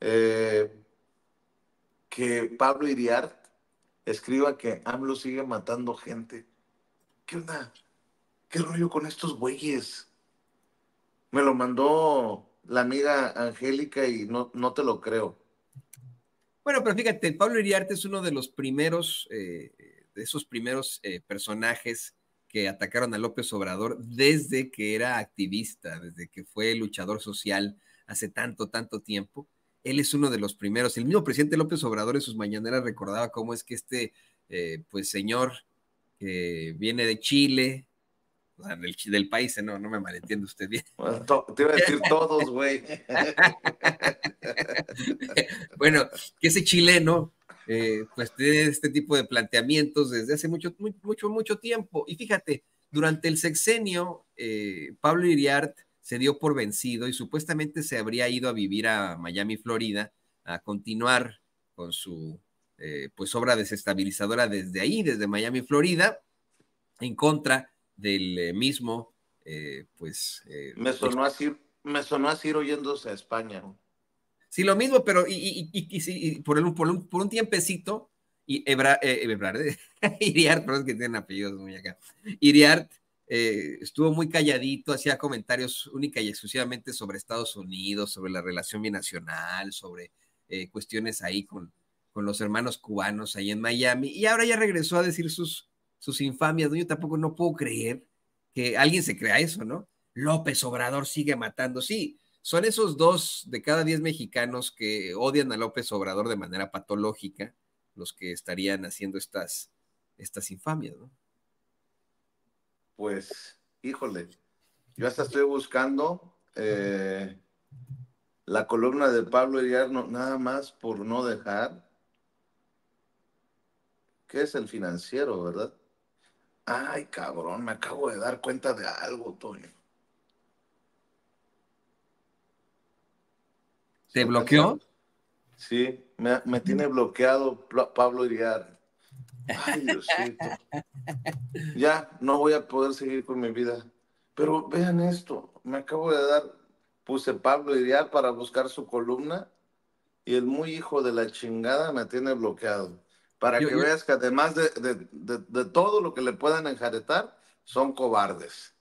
Eh, que Pablo Iriart escriba que AMLO sigue matando gente. ¿Qué onda? ¿Qué rollo con estos güeyes? Me lo mandó la amiga Angélica y no, no te lo creo. Bueno, pero fíjate, Pablo Iriarte es uno de los primeros, eh, de esos primeros eh, personajes que atacaron a López Obrador desde que era activista, desde que fue luchador social hace tanto, tanto tiempo. Él es uno de los primeros. El mismo presidente López Obrador en sus mañaneras recordaba cómo es que este, eh, pues, señor que viene de Chile, o sea, del, país, no, no me malentiende usted bien. te iba a decir todos, güey. bueno, que ese chileno eh, pues tiene este tipo de planteamientos desde hace mucho, mucho, mucho tiempo. Y fíjate, durante el sexenio, eh, Pablo Iriart se dio por vencido y supuestamente se habría ido a vivir a Miami, Florida, a continuar con su eh, pues obra desestabilizadora desde ahí, desde Miami, Florida, en contra del mismo, pues... me sonó así, me sonó así oyéndose a España. Sí, lo mismo, pero y, y, por, un, por, un, por, un, tiempecito, y Ebra, eh, Ebrard, Iriart, perdón que tienen apellidos muy acá, Iriart eh, estuvo muy calladito, hacía comentarios única y exclusivamente sobre Estados Unidos, sobre la relación binacional, sobre eh, cuestiones ahí con, con los hermanos cubanos ahí en Miami, y ahora ya regresó a decir sus, sus infamias, yo tampoco no puedo creer que alguien se crea eso, ¿no? López Obrador sigue matando, sí, son esos dos de cada diez mexicanos que odian a López Obrador de manera patológica los que estarían haciendo estas, estas infamias, ¿no? Pues, híjole, yo hasta estoy buscando eh, la columna de Pablo Iriarno, nada más por no dejar. ¿Qué es el financiero, verdad? Ay, cabrón, me acabo de dar cuenta de algo, Toño. ¿Te bloqueó? Sí, me, tiene bloqueado Pablo Iriar. Ay, Diosito. Ya, no voy a poder seguir con mi vida. Pero vean esto, me acabo de dar, puse Pablo Iriar para buscar su columna y el muy hijo de la chingada me tiene bloqueado. Para que veas que además de, todo lo que le puedan enjaretar, son cobardes.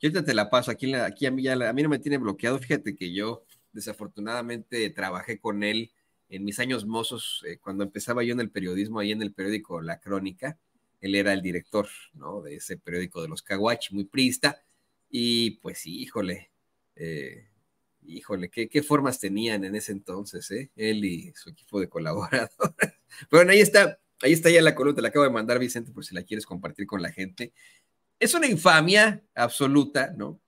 Yo te la paso, aquí, aquí a, mí a mí no me tiene bloqueado, fíjate que yo Desafortunadamente trabajé con él en mis años mozos, eh, cuando empezaba yo en el periodismo, ahí en el periódico La Crónica. Él era el director ¿no? de ese periódico de los Caguachi, muy prista. Y pues, híjole, eh, híjole, ¿qué, ¿qué, formas tenían en ese entonces, eh? él y su equipo de colaboradores. bueno, ahí está, ahí está ya la columna, te la acabo de mandar, Vicente, por si la quieres compartir con la gente. Es una infamia absoluta, ¿no?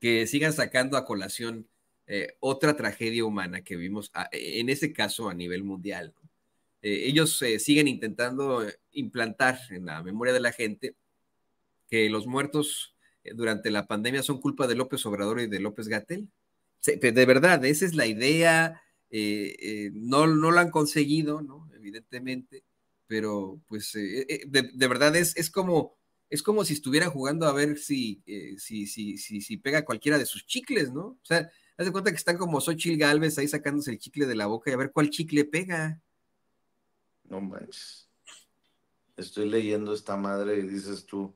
Que sigan sacando a colación eh, otra tragedia humana que vimos, ah, en ese caso a nivel mundial. Eh, ellos eh, siguen intentando implantar en la memoria de la gente que los muertos durante la pandemia son culpa de López Obrador y de López Gatel. De verdad, esa es la idea. no, no lo han conseguido, ¿no? Evidentemente, pero pues de, de, verdad es, es como es como si estuviera jugando a ver si, si, si, si, si pega cualquiera de sus chicles, ¿no? O sea, Haz de cuenta que están como Xochitl Galvez ahí sacándose el chicle de la boca y a ver cuál chicle pega. No manches. Estoy leyendo esta madre y dices tú,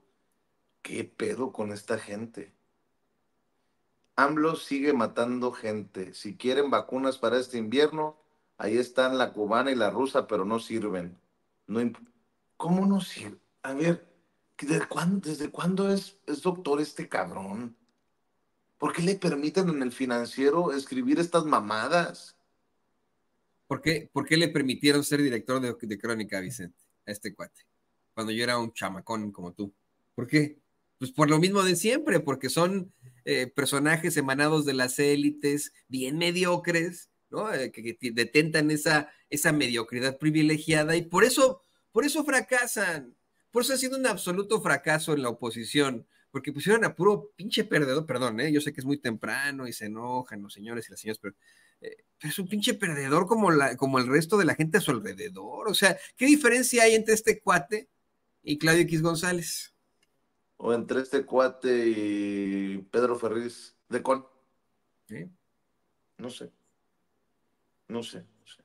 ¿qué pedo con esta gente? AMLO sigue matando gente. Si quieren vacunas para este invierno, ahí están la cubana y la rusa, pero no sirven. ¿Cómo no sirven? A ver, ¿desde cuándo, ¿desde cuándo es doctor este cabrón? ¿Por qué le permiten en el financiero escribir estas mamadas? ¿Por qué, por qué le permitieron ser director de, Crónica, Vicente, a este cuate? Cuando yo era un chamacón como tú. ¿Por qué? Pues por lo mismo de siempre, porque son eh, personajes emanados de las élites, bien mediocres, ¿no? Eh, que, detentan esa, esa mediocridad privilegiada y por eso, por eso fracasan. Por eso ha sido un absoluto fracaso en la oposición porque pusieron a puro pinche perdedor, perdón, ¿eh? yo sé que es muy temprano y se enojan los señores y las señoras, pero, eh, es un pinche perdedor como, la, como el resto de la gente a su alrededor. O sea, ¿qué diferencia hay entre este cuate y Claudio X González? O entre este cuate y Pedro Ferriz de Con. No sé. No sé, no sé.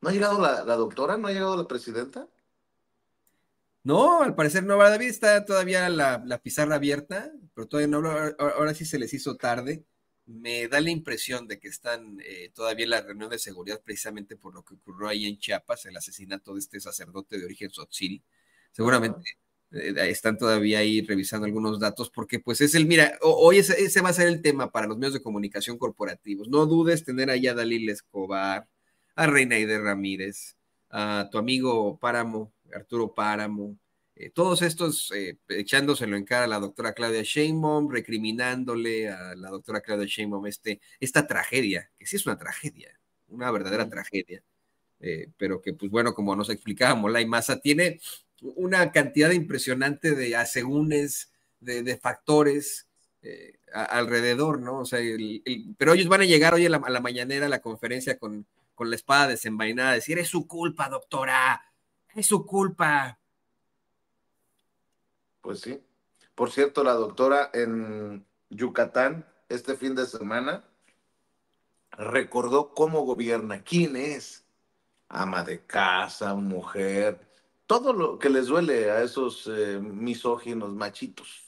¿No ha llegado la, la doctora? ¿No ha llegado la presidenta? No, al parecer no, David está todavía la, la, pizarra abierta, pero todavía no, ahora sí se les hizo tarde. Me da la impresión de que están eh, todavía en la reunión de seguridad precisamente por lo que ocurrió ahí en Chiapas, el asesinato de este sacerdote de origen Sotziri. Seguramente eh, están todavía ahí revisando algunos datos porque pues es el, mira, hoy ese, ese, va a ser el tema para los medios de comunicación corporativos. No dudes tener allá a Dalil Escobar, a Reina Ide Ramírez, a tu amigo Páramo, Arturo Páramo, eh, todos estos eh, echándoselo en cara a la doctora Claudia Sheinbaum, recriminándole a la doctora Claudia Sheinbaum este, esta tragedia, que sí es una tragedia, una verdadera tragedia, eh, pero que pues bueno, como nos explicábamos, la masa tiene una cantidad impresionante de asegúnes, de, de factores a, alrededor, ¿no? O sea, el, el, pero ellos van a llegar hoy a la, a la mañanera a la conferencia con, con la espada desenvainada, decir, es su culpa, doctora, es su culpa. Pues sí. Por cierto, la doctora en Yucatán este fin de semana recordó cómo gobierna, quién es, ama de casa, mujer, todo lo que les duele a esos eh, misóginos machitos.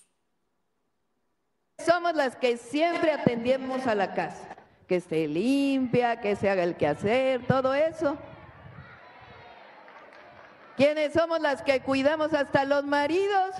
Somos las que siempre atendemos a la casa, que esté limpia, que se haga el quehacer, todo eso. ¿Quiénes somos las que cuidamos hasta los maridos?